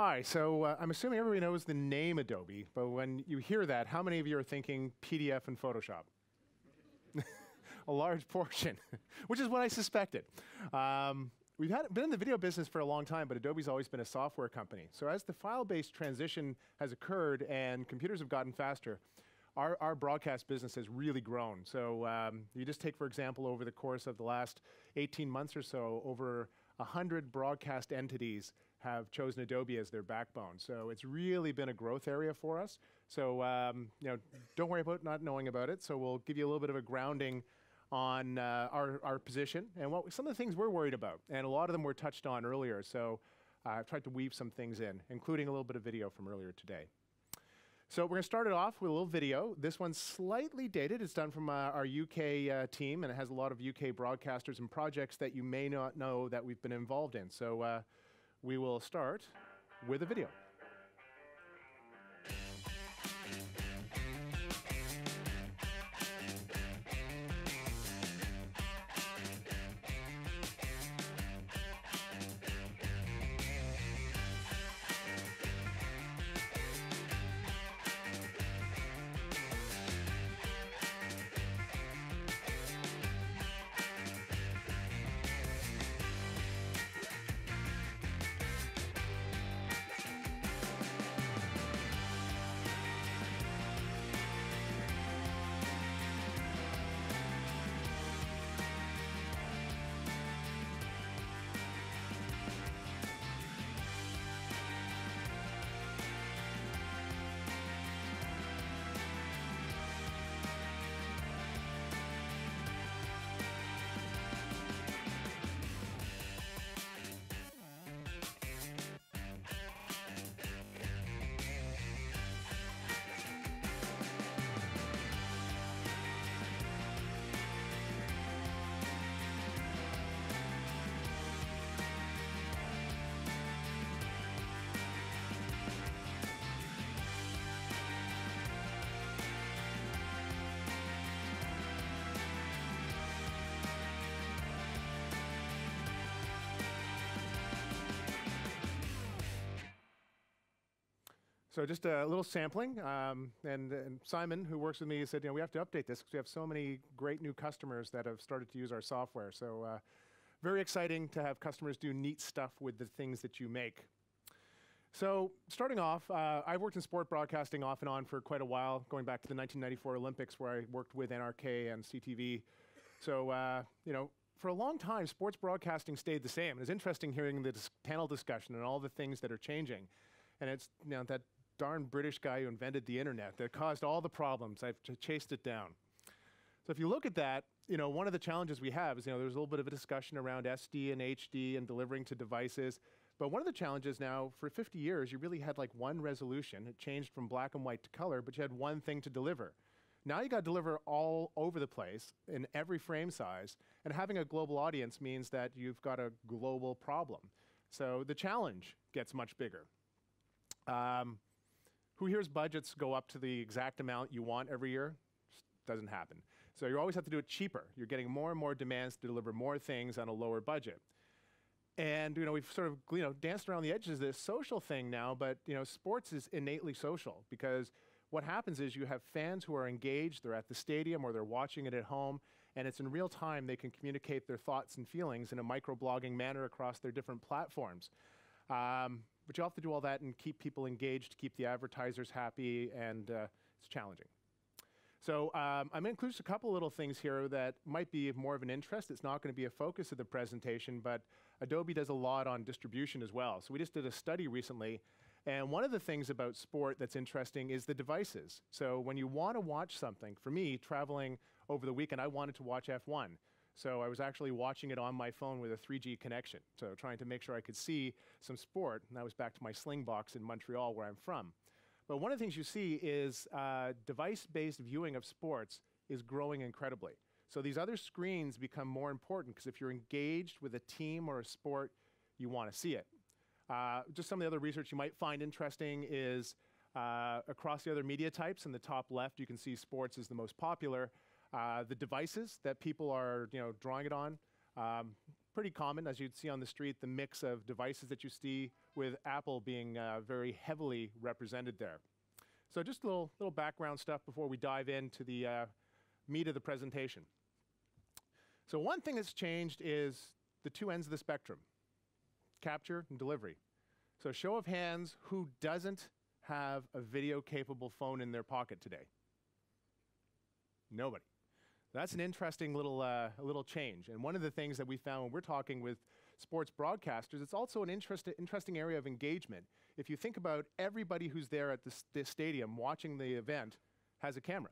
Hi, so uh, I'm assuming everybody knows the name Adobe, but when you hear that, how many of you are thinking PDF and Photoshop? a large portion, which is what I suspected. Um, we've had, been in the video business for a long time, but Adobe's always been a software company. So as the file-based transition has occurred and computers have gotten faster, our, our broadcast business has really grown. So um, you just take, for example, over the course of the last 18 months or so, over 100 broadcast entities have chosen Adobe as their backbone. So it's really been a growth area for us. So um, you know, don't worry about not knowing about it. So we'll give you a little bit of a grounding on uh, our, our position and what some of the things we're worried about. And a lot of them were touched on earlier. So uh, I've tried to weave some things in, including a little bit of video from earlier today. So we're going to start it off with a little video. This one's slightly dated. It's done from uh, our UK uh, team, and it has a lot of UK broadcasters and projects that you may not know that we've been involved in. So uh, we will start with a video. So just a little sampling, um, and, and, Simon, who works with me, said, you know, we have to update this because we have so many great new customers that have started to use our software. So uh, very exciting to have customers do neat stuff with the things that you make. So starting off, uh, I've worked in sport broadcasting off and on for quite a while, going back to the 1994 Olympics where I worked with NRK and CTV. So, uh, you know, for a long time, sports broadcasting stayed the same. It's interesting hearing the dis panel discussion and all the things that are changing. And it's, you know, that darn British guy who invented the internet that caused all the problems. I've chased it down. So if you look at that, you know, one of the challenges we have is, you know, there's a little bit of a discussion around SD and HD and delivering to devices. But one of the challenges now, for 50 years, you really had like one resolution. It changed from black and white to color, but you had one thing to deliver. Now you got to deliver all over the place in every frame size. And having a global audience means that you've got a global problem. So the challenge gets much bigger. Um, who hears budgets go up to the exact amount you want every year? Doesn't happen. So you always have to do it cheaper. You're getting more and more demands to deliver more things on a lower budget. And you know, we've sort of you know danced around the edges of this social thing now, but you know, sports is innately social because what happens is you have fans who are engaged, they're at the stadium or they're watching it at home, and it's in real time they can communicate their thoughts and feelings in a microblogging manner across their different platforms. Um, but you have to do all that and keep people engaged, keep the advertisers happy, and uh, it's challenging. So um, I'm going to include just a couple little things here that might be more of an interest. It's not going to be a focus of the presentation, but Adobe does a lot on distribution as well. So we just did a study recently, and one of the things about sport that's interesting is the devices. So when you want to watch something, for me, traveling over the weekend, I wanted to watch F1. So I was actually watching it on my phone with a 3G connection, so trying to make sure I could see some sport. And I was back to my Slingbox in Montreal, where I'm from. But one of the things you see is uh, device-based viewing of sports is growing incredibly. So these other screens become more important because if you're engaged with a team or a sport, you want to see it. Uh, just some of the other research you might find interesting is uh, across the other media types. In the top left, you can see sports is the most popular. Uh, the devices that people are you know, drawing it on, um, pretty common, as you'd see on the street, the mix of devices that you see with Apple being uh, very heavily represented there. So just a little, little background stuff before we dive into the uh, meat of the presentation. So one thing that's changed is the two ends of the spectrum, capture and delivery. So show of hands, who doesn't have a video-capable phone in their pocket today? Nobody. That's an interesting little, uh, little change. And one of the things that we found when we're talking with sports broadcasters, it's also an interest, interesting area of engagement. If you think about everybody who's there at this, this stadium watching the event has a camera.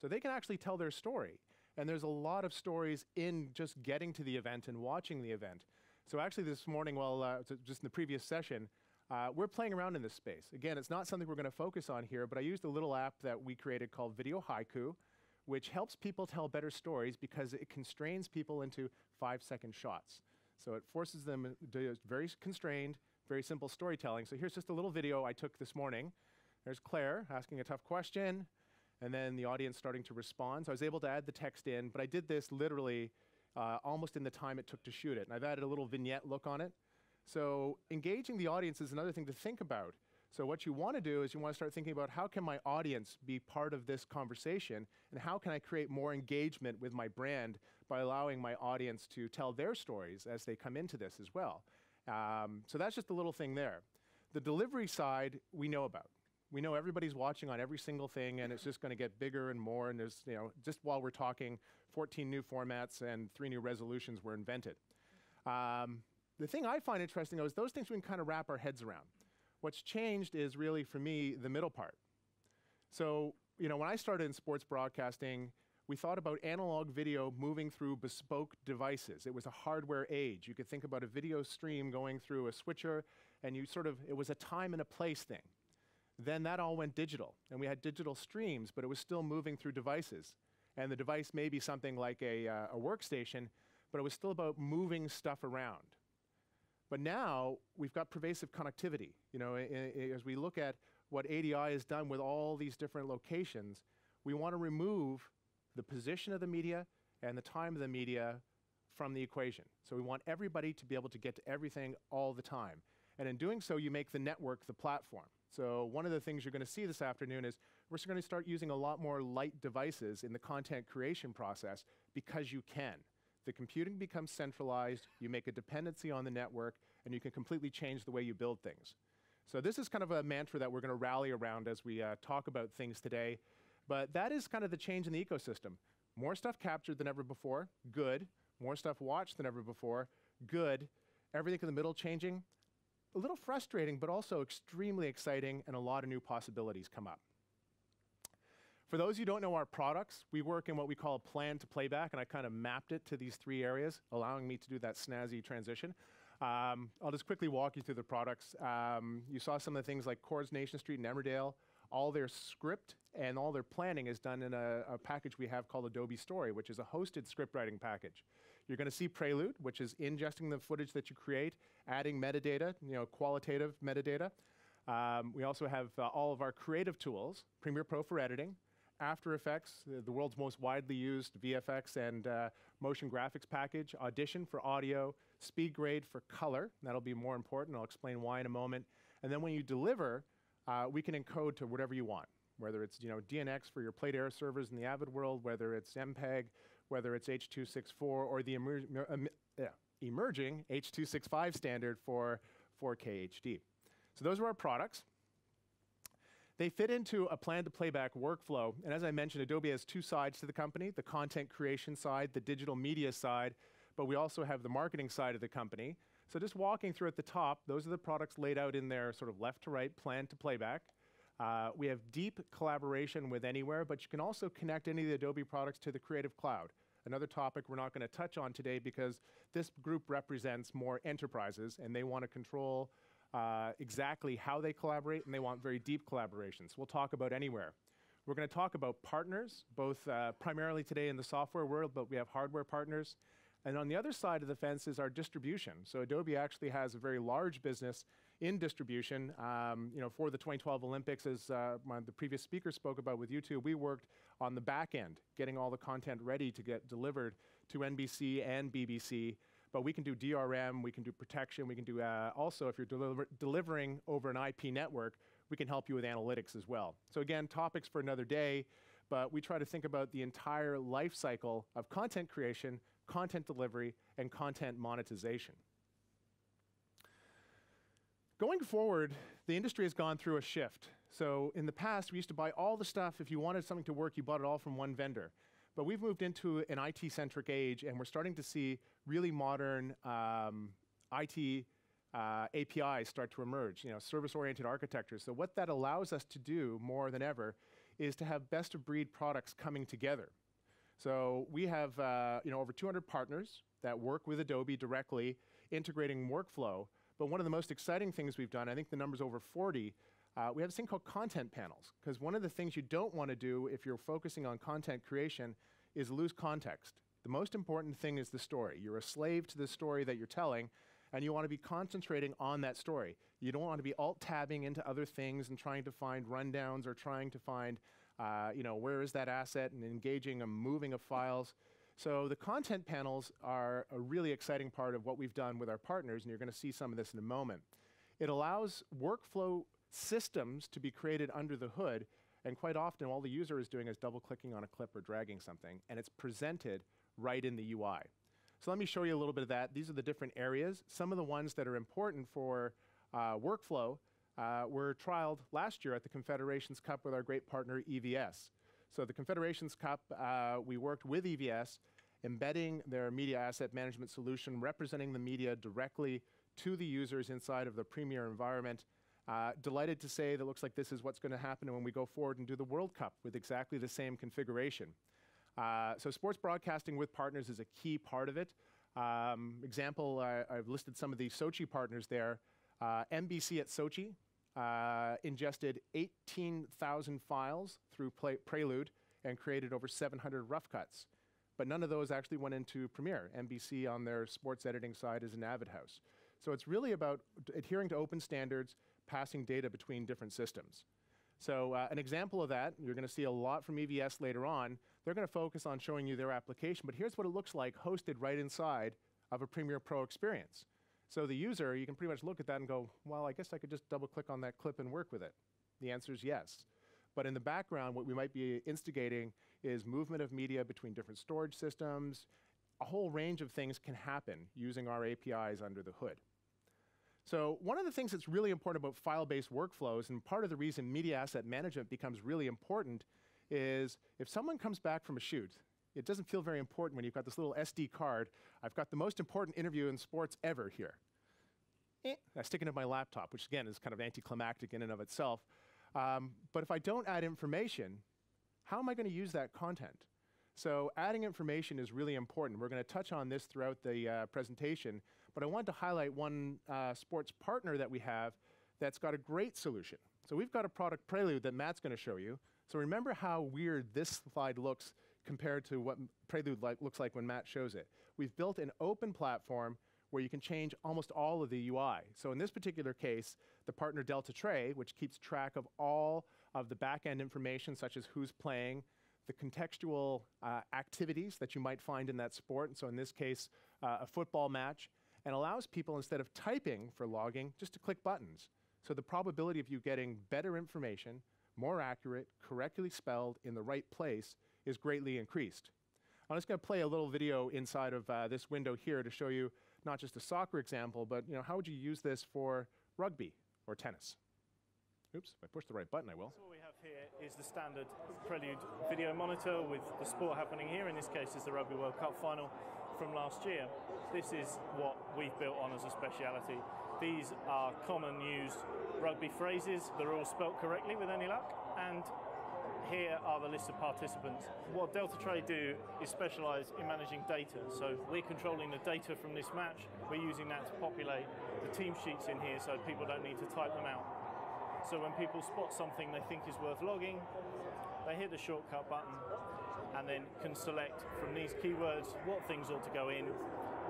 So they can actually tell their story. And there's a lot of stories in just getting to the event and watching the event. So actually this morning, well, uh, just in the previous session, uh, we're playing around in this space. Again, it's not something we're going to focus on here, but I used a little app that we created called Video Haiku, which helps people tell better stories because it constrains people into five second shots. So it forces them to very constrained, very simple storytelling. So here's just a little video I took this morning. There's Claire asking a tough question, and then the audience starting to respond. So I was able to add the text in, but I did this literally uh, almost in the time it took to shoot it. And I've added a little vignette look on it. So engaging the audience is another thing to think about. So what you want to do is you want to start thinking about how can my audience be part of this conversation and how can I create more engagement with my brand by allowing my audience to tell their stories as they come into this as well. Um, so that's just a little thing there. The delivery side we know about. We know everybody's watching on every single thing and it's just going to get bigger and more and there's, you know, just while we're talking, 14 new formats and three new resolutions were invented. Um, the thing I find interesting though is those things we can kind of wrap our heads around. What's changed is really, for me, the middle part. So, you know, when I started in sports broadcasting, we thought about analog video moving through bespoke devices. It was a hardware age. You could think about a video stream going through a switcher, and you sort of, it was a time and a place thing. Then that all went digital, and we had digital streams, but it was still moving through devices. And the device may be something like a, uh, a workstation, but it was still about moving stuff around. But now we've got pervasive connectivity. You know, as we look at what ADI has done with all these different locations, we want to remove the position of the media and the time of the media from the equation. So we want everybody to be able to get to everything all the time. And in doing so, you make the network the platform. So one of the things you're going to see this afternoon is we're going to start using a lot more light devices in the content creation process because you can the computing becomes centralized, you make a dependency on the network, and you can completely change the way you build things. So this is kind of a mantra that we're going to rally around as we uh, talk about things today. But that is kind of the change in the ecosystem. More stuff captured than ever before, good. More stuff watched than ever before, good. Everything in the middle changing, a little frustrating, but also extremely exciting, and a lot of new possibilities come up. For those who don't know our products, we work in what we call a plan to playback, and I kind of mapped it to these three areas, allowing me to do that snazzy transition. Um, I'll just quickly walk you through the products. Um, you saw some of the things like Coronation Street and Emmerdale. All their script and all their planning is done in a, a package we have called Adobe Story, which is a hosted script writing package. You're going to see Prelude, which is ingesting the footage that you create, adding metadata, you know, qualitative metadata. Um, we also have uh, all of our creative tools, Premiere Pro for editing, after Effects, the world's most widely used VFX and uh, motion graphics package, Audition for audio, SpeedGrade for color. That'll be more important. I'll explain why in a moment. And then when you deliver, uh, we can encode to whatever you want, whether it's you know DNX for your plate air servers in the Avid world, whether it's MPEG, whether it's H.264, or the emer um, yeah, emerging H.265 standard for 4K HD. So those are our products. They fit into a plan to playback workflow. And as I mentioned, Adobe has two sides to the company, the content creation side, the digital media side, but we also have the marketing side of the company. So just walking through at the top, those are the products laid out in their sort of left to right plan to playback. Uh, we have deep collaboration with Anywhere, but you can also connect any of the Adobe products to the Creative Cloud. Another topic we're not going to touch on today because this group represents more enterprises and they want to control uh, exactly how they collaborate, and they want very deep collaborations. We'll talk about anywhere. We're going to talk about partners, both uh, primarily today in the software world, but we have hardware partners. And on the other side of the fence is our distribution. So Adobe actually has a very large business in distribution. Um, you know, for the 2012 Olympics, as uh, the previous speaker spoke about with YouTube, we worked on the back end, getting all the content ready to get delivered to NBC and BBC but we can do DRM, we can do protection, we can do uh, also if you're deliver delivering over an IP network, we can help you with analytics as well. So again, topics for another day, but we try to think about the entire life cycle of content creation, content delivery, and content monetization. Going forward, the industry has gone through a shift. So in the past, we used to buy all the stuff. If you wanted something to work, you bought it all from one vendor. But we've moved into an IT-centric age, and we're starting to see really modern um, IT uh, APIs start to emerge, you know, service-oriented architectures. So what that allows us to do more than ever is to have best-of-breed products coming together. So we have, uh, you know, over 200 partners that work with Adobe directly, integrating workflow but one of the most exciting things we've done, I think the number's over 40, uh, we have this thing called content panels. Because one of the things you don't want to do if you're focusing on content creation is lose context. The most important thing is the story. You're a slave to the story that you're telling, and you want to be concentrating on that story. You don't want to be alt-tabbing into other things and trying to find rundowns or trying to find, uh, you know, where is that asset and engaging a moving of files. So the content panels are a really exciting part of what we've done with our partners, and you're going to see some of this in a moment. It allows workflow systems to be created under the hood, and quite often all the user is doing is double-clicking on a clip or dragging something, and it's presented right in the UI. So let me show you a little bit of that. These are the different areas. Some of the ones that are important for uh, workflow uh, were trialed last year at the Confederations Cup with our great partner EVS. So the Confederations Cup, uh, we worked with EVS, embedding their media asset management solution, representing the media directly to the users inside of the Premiere environment. Uh, delighted to say that looks like this is what's going to happen when we go forward and do the World Cup with exactly the same configuration. Uh, so sports broadcasting with partners is a key part of it. Um, example, I've listed some of the Sochi partners there. Uh, NBC at Sochi, uh, ingested 18,000 files through Prelude and created over 700 rough cuts. But none of those actually went into Premiere. NBC on their sports editing side is an Avid house. So it's really about adhering to open standards, passing data between different systems. So uh, an example of that, you're going to see a lot from EVS later on. They're going to focus on showing you their application, but here's what it looks like hosted right inside of a Premiere Pro experience. So the user, you can pretty much look at that and go, well, I guess I could just double click on that clip and work with it. The answer is yes. But in the background, what we might be instigating is movement of media between different storage systems. A whole range of things can happen using our APIs under the hood. So one of the things that's really important about file-based workflows, and part of the reason media asset management becomes really important, is if someone comes back from a shoot, it doesn't feel very important when you've got this little SD card. I've got the most important interview in sports ever here. Eh, I stick it in my laptop, which again is kind of anticlimactic in and of itself. Um, but if I don't add information, how am I going to use that content? So adding information is really important. We're going to touch on this throughout the uh, presentation, but I wanted to highlight one uh, sports partner that we have that's got a great solution. So we've got a product Prelude that Matt's going to show you. So remember how weird this slide looks compared to what Prelude looks like when Matt shows it. We've built an open platform where you can change almost all of the UI. So in this particular case, the partner Deltatre, which keeps track of all of the back-end information, such as who's playing, the contextual uh, activities that you might find in that sport, and so in this case, uh, a football match, and allows people, instead of typing for logging, just to click buttons. So the probability of you getting better information, more accurate, correctly spelled in the right place is greatly increased. I'm just going to play a little video inside of uh, this window here to show you not just a soccer example, but you know, how would you use this for rugby or tennis? Oops, if I push the right button, I will. So what we have here is the standard Prelude video monitor with the sport happening here. In this case, is the Rugby World Cup final from last year. This is what we've built on as a speciality. These are common used rugby phrases. They're all spelt correctly with any luck. And here are the list of participants. What Deltatre do is specialise in managing data. So we're controlling the data from this match. We're using that to populate the team sheets in here so people don't need to type them out. So when people spot something they think is worth logging, they hit the shortcut button and then can select from these keywords what things ought to go in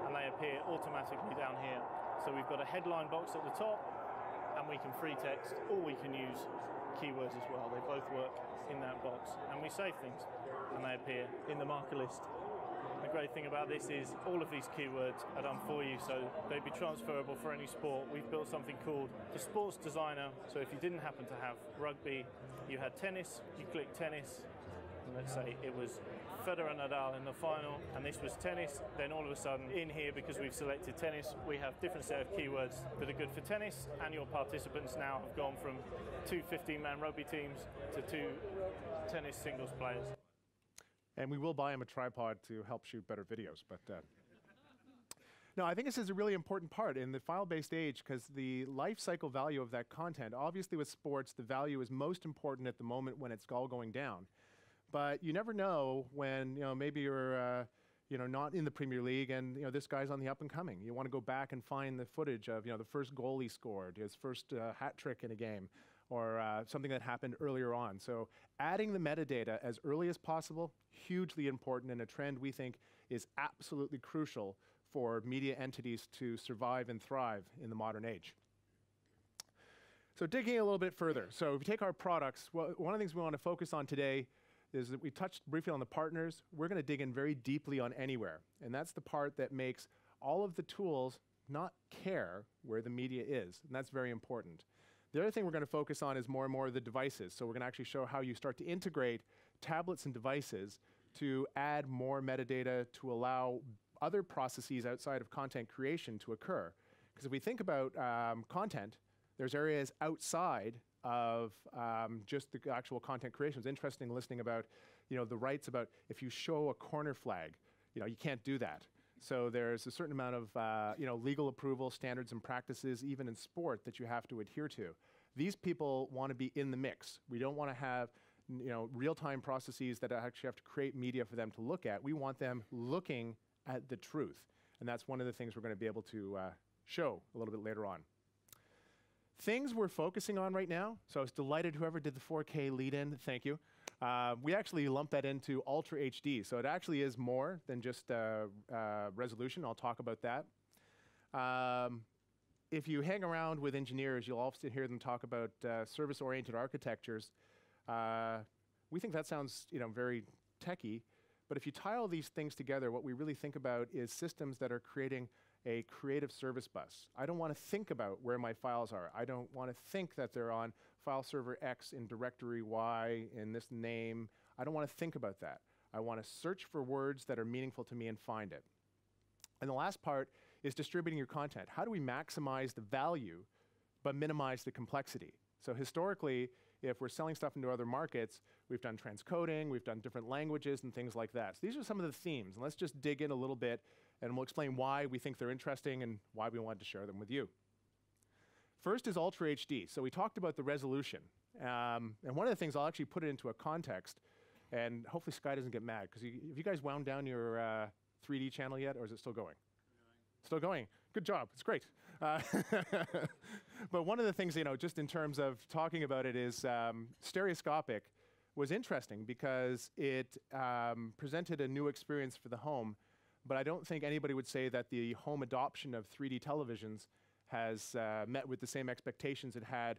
and they appear automatically down here. So we've got a headline box at the top and we can free text or we can use keywords as well. They both work in that box. And we save things and they appear in the marker list The great thing about this is all of these keywords are done for you, so they'd be transferable for any sport. We've built something called the Sports Designer, so if you didn't happen to have rugby, you had tennis, you click tennis, let's say it was Federer Nadal in the final, and this was tennis, then all of a sudden in here, because we've selected tennis, we have different set of keywords that are good for tennis, and your participants now have gone from two 15-man rugby teams to two tennis singles players. And we will buy him a tripod to help shoot better videos, but. Uh, no, I think this is a really important part in the file-based age because the life cycle value of that content, obviously with sports, the value is most important at the moment when it's all going down. But you never know when you know maybe you're uh, you know not in the Premier League and you know this guy's on the up and coming. You want to go back and find the footage of you know the first goal he scored, his first uh, hat trick in a game, or uh, something that happened earlier on. So adding the metadata as early as possible hugely important and a trend we think is absolutely crucial for media entities to survive and thrive in the modern age. So digging a little bit further. So if you take our products, well, one of the things we want to focus on today is that we touched briefly on the partners. We're going to dig in very deeply on anywhere. And that's the part that makes all of the tools not care where the media is. And that's very important. The other thing we're going to focus on is more and more of the devices. So we're going to actually show how you start to integrate tablets and devices to add more metadata to allow other processes outside of content creation to occur. Because if we think about um, content, there's areas outside of um, just the actual content creation. It's interesting listening about, you know, the rights about if you show a corner flag, you know, you can't do that. So there's a certain amount of, uh, you know, legal approval, standards and practices, even in sport, that you have to adhere to. These people want to be in the mix. We don't want to have, you know, real-time processes that actually have to create media for them to look at. We want them looking at the truth. And that's one of the things we're going to be able to uh, show a little bit later on. Things we're focusing on right now, so I was delighted whoever did the 4K lead in, thank you. Uh, we actually lump that into Ultra HD, so it actually is more than just uh, uh, resolution. I'll talk about that. Um, if you hang around with engineers, you'll often hear them talk about uh, service-oriented architectures. Uh, we think that sounds you know, very techy, but if you tie all these things together, what we really think about is systems that are creating a creative service bus. I don't want to think about where my files are. I don't want to think that they're on file server X in directory Y in this name. I don't want to think about that. I want to search for words that are meaningful to me and find it. And the last part is distributing your content. How do we maximize the value but minimize the complexity? So historically, if we're selling stuff into other markets, we've done transcoding, we've done different languages and things like that. So these are some of the themes. And let's just dig in a little bit and we'll explain why we think they're interesting and why we wanted to share them with you. First is Ultra HD. So we talked about the resolution. Um, and one of the things, I'll actually put it into a context, and hopefully Sky doesn't get mad, because have you guys wound down your uh, 3D channel yet, or is it still going? Still going. Good job. It's great. Uh, but one of the things, you know, just in terms of talking about it is um, stereoscopic was interesting because it um, presented a new experience for the home but I don't think anybody would say that the home adoption of 3D televisions has uh, met with the same expectations it had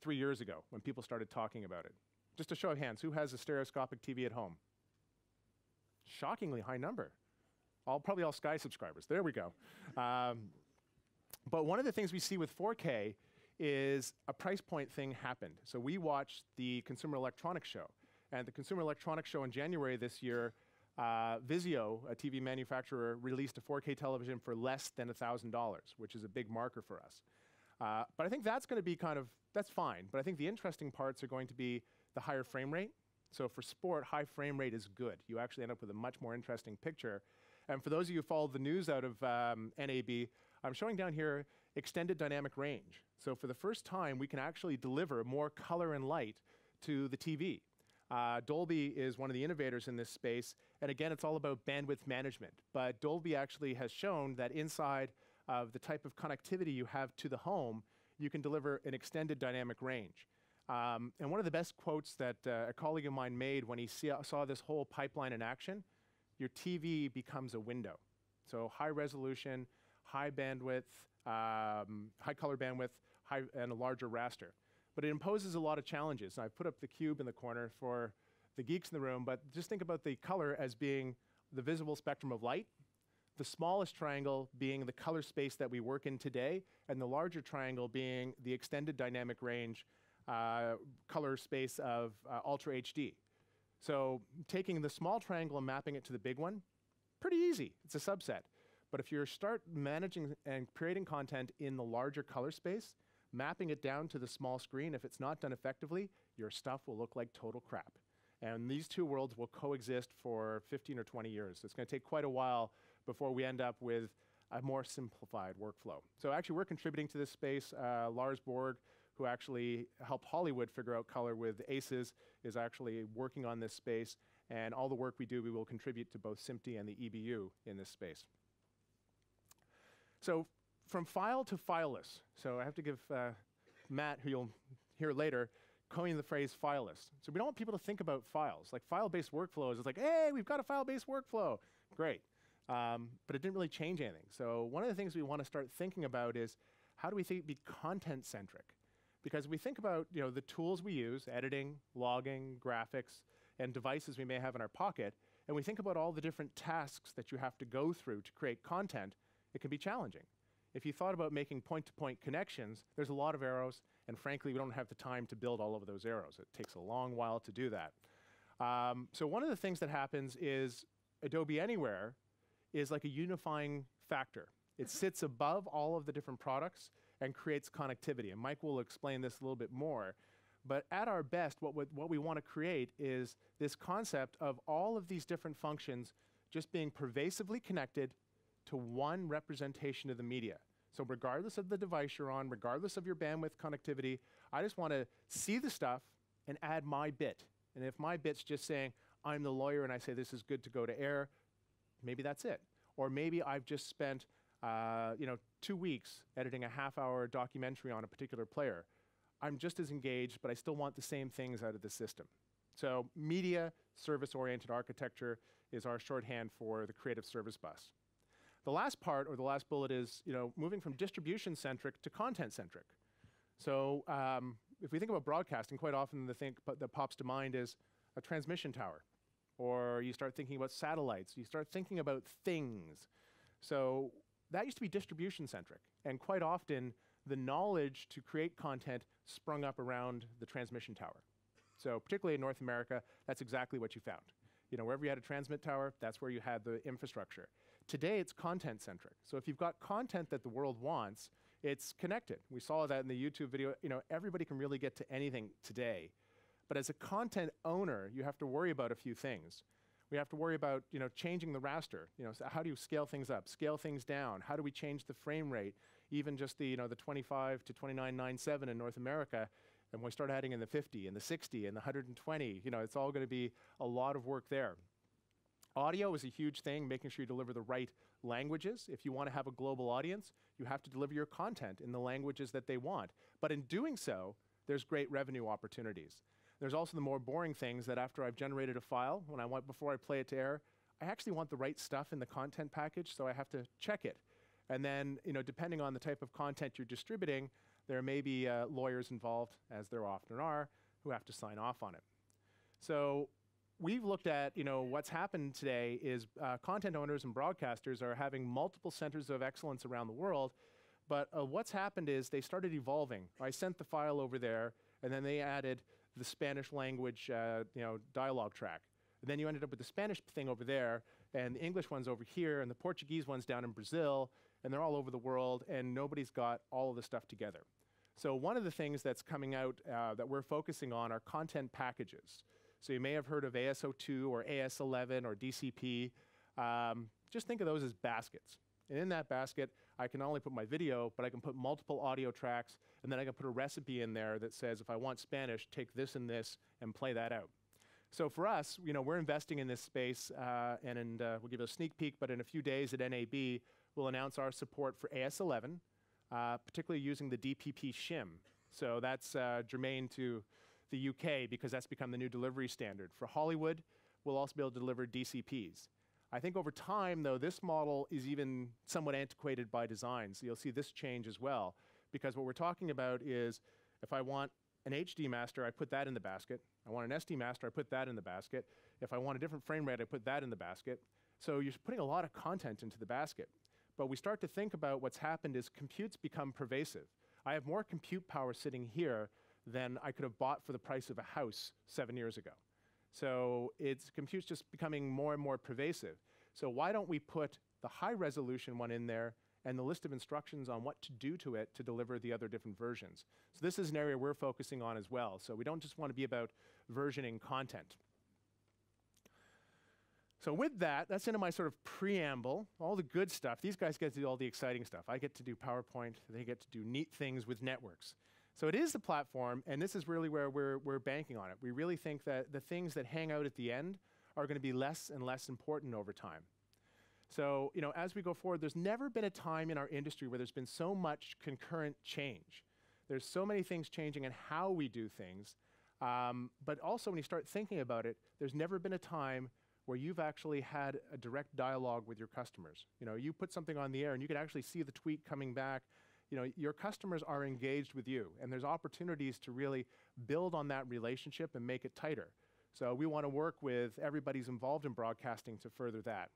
three years ago when people started talking about it. Just a show of hands, who has a stereoscopic TV at home? Shockingly high number. All, probably all Sky subscribers. There we go. Um, but one of the things we see with 4K is a price point thing happened. So we watched the Consumer Electronics Show. And the Consumer Electronics Show in January this year uh, Vizio, a TV manufacturer, released a 4K television for less than $1,000, which is a big marker for us. Uh, but I think that's going to be kind of, that's fine. But I think the interesting parts are going to be the higher frame rate. So for sport, high frame rate is good. You actually end up with a much more interesting picture. And for those of you who followed the news out of um, NAB, I'm showing down here extended dynamic range. So for the first time, we can actually deliver more color and light to the TV. Uh, Dolby is one of the innovators in this space, and again, it's all about bandwidth management. But Dolby actually has shown that inside of the type of connectivity you have to the home, you can deliver an extended dynamic range. Um, and one of the best quotes that uh, a colleague of mine made when he saw this whole pipeline in action, your TV becomes a window. So high resolution, high bandwidth, um, high color bandwidth, high, and a larger raster but it imposes a lot of challenges. And I've put up the cube in the corner for the geeks in the room, but just think about the color as being the visible spectrum of light, the smallest triangle being the color space that we work in today, and the larger triangle being the extended dynamic range uh, color space of uh, Ultra HD. So taking the small triangle and mapping it to the big one, pretty easy. It's a subset. But if you start managing and creating content in the larger color space, mapping it down to the small screen, if it's not done effectively, your stuff will look like total crap. And these two worlds will coexist for 15 or 20 years. It's going to take quite a while before we end up with a more simplified workflow. So actually, we're contributing to this space. Uh, Lars Borg, who actually helped Hollywood figure out color with ACES, is actually working on this space. And all the work we do, we will contribute to both SMPTE and the EBU in this space. So from file to fileless. So I have to give uh, Matt, who you'll hear later, coin the phrase fileless. So we don't want people to think about files. Like file-based workflows, it's like, hey, we've got a file-based workflow. Great. Um, but it didn't really change anything. So one of the things we want to start thinking about is how do we think, be content-centric? Because we think about you know, the tools we use, editing, logging, graphics, and devices we may have in our pocket, and we think about all the different tasks that you have to go through to create content, it can be challenging. If you thought about making point-to-point -point connections, there's a lot of arrows, and frankly, we don't have the time to build all of those arrows. It takes a long while to do that. Um, so one of the things that happens is Adobe Anywhere is like a unifying factor. It sits above all of the different products and creates connectivity. And Mike will explain this a little bit more. But at our best, what, what we want to create is this concept of all of these different functions just being pervasively connected to one representation of the media. So regardless of the device you're on, regardless of your bandwidth connectivity, I just want to see the stuff and add my bit. And if my bit's just saying, I'm the lawyer and I say this is good to go to air, maybe that's it. Or maybe I've just spent uh, you know, two weeks editing a half hour documentary on a particular player. I'm just as engaged, but I still want the same things out of the system. So media service-oriented architecture is our shorthand for the creative service bus. The last part, or the last bullet, is you know, moving from distribution-centric to content-centric. So um, if we think about broadcasting, quite often the thing that pops to mind is a transmission tower. Or you start thinking about satellites. You start thinking about things. So that used to be distribution-centric. And quite often, the knowledge to create content sprung up around the transmission tower. So particularly in North America, that's exactly what you found. You know, wherever you had a transmit tower, that's where you had the infrastructure. Today, it's content centric. So if you've got content that the world wants, it's connected. We saw that in the YouTube video. You know, everybody can really get to anything today. But as a content owner, you have to worry about a few things. We have to worry about, you know, changing the raster. You know, so how do you scale things up, scale things down? How do we change the frame rate? Even just the, you know, the 25 to 2997 in North America, and we start adding in the 50 and the 60 and the 120, you know, it's all going to be a lot of work there. Audio is a huge thing, making sure you deliver the right languages. If you want to have a global audience, you have to deliver your content in the languages that they want. But in doing so, there's great revenue opportunities. There's also the more boring things that after I've generated a file, when I want, before I play it to air, I actually want the right stuff in the content package, so I have to check it. And then, you know, depending on the type of content you're distributing, there may be uh, lawyers involved, as there often are, who have to sign off on it. So we've looked at, you know, what's happened today is uh, content owners and broadcasters are having multiple centers of excellence around the world, but uh, what's happened is they started evolving. I sent the file over there, and then they added the Spanish language, uh, you know, dialogue track. And then you ended up with the Spanish thing over there, and the English one's over here, and the Portuguese one's down in Brazil, and they're all over the world, and nobody's got all of the stuff together. So one of the things that's coming out uh, that we're focusing on are content packages. So you may have heard of AS02 or AS11 or DCP. Um, just think of those as baskets. And in that basket, I can not only put my video, but I can put multiple audio tracks, and then I can put a recipe in there that says, if I want Spanish, take this and this and play that out. So for us, you know, we're investing in this space, uh, and, and uh, we'll give you a sneak peek, but in a few days at NAB, we'll announce our support for AS11, uh, particularly using the DPP shim. So that's uh, germane to the UK because that's become the new delivery standard. For Hollywood, we'll also be able to deliver DCPs. I think over time, though, this model is even somewhat antiquated by design. So you'll see this change as well. Because what we're talking about is if I want an HD master, I put that in the basket. I want an SD master, I put that in the basket. If I want a different frame rate, I put that in the basket. So you're putting a lot of content into the basket. But we start to think about what's happened is compute's become pervasive. I have more compute power sitting here than I could have bought for the price of a house seven years ago. So it's compute's just becoming more and more pervasive. So why don't we put the high resolution one in there and the list of instructions on what to do to it to deliver the other different versions. So this is an area we're focusing on as well. So we don't just want to be about versioning content. So with that, that's into my sort of preamble, all the good stuff. These guys get to do all the exciting stuff. I get to do PowerPoint. They get to do neat things with networks. So it is the platform, and this is really where we're, we're banking on it. We really think that the things that hang out at the end are going to be less and less important over time. So, you know, as we go forward, there's never been a time in our industry where there's been so much concurrent change. There's so many things changing in how we do things. Um, but also, when you start thinking about it, there's never been a time where you've actually had a direct dialogue with your customers. You know, you put something on the air and you can actually see the tweet coming back. You know, your customers are engaged with you, and there's opportunities to really build on that relationship and make it tighter. So we want to work with everybody's involved in broadcasting to further that.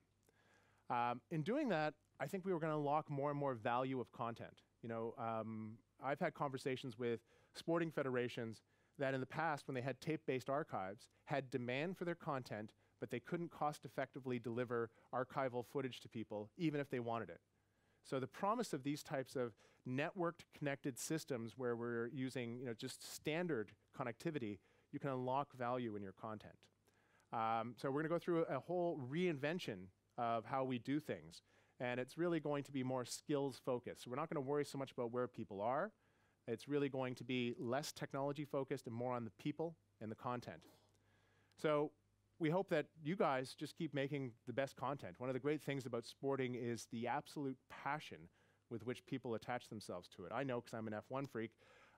Um, in doing that, I think we were going to unlock more and more value of content. You know, um, I've had conversations with sporting federations that in the past, when they had tape-based archives, had demand for their content, but they couldn't cost-effectively deliver archival footage to people, even if they wanted it. So the promise of these types of networked connected systems where we're using you know, just standard connectivity, you can unlock value in your content. Um, so we're going to go through a, a whole reinvention of how we do things. And it's really going to be more skills focused. So we're not going to worry so much about where people are. It's really going to be less technology focused and more on the people and the content. So we hope that you guys just keep making the best content. One of the great things about sporting is the absolute passion with which people attach themselves to it. I know because I'm an F1 freak.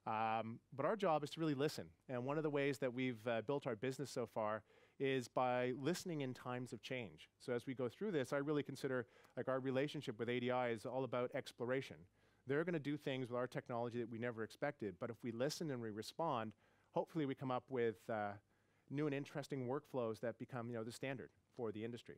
Um, but our job is to really listen. And one of the ways that we've uh, built our business so far is by listening in times of change. So as we go through this, I really consider like our relationship with ADI is all about exploration. They're going to do things with our technology that we never expected, but if we listen and we respond, hopefully we come up with uh, new and interesting workflows that become you know, the standard for the industry.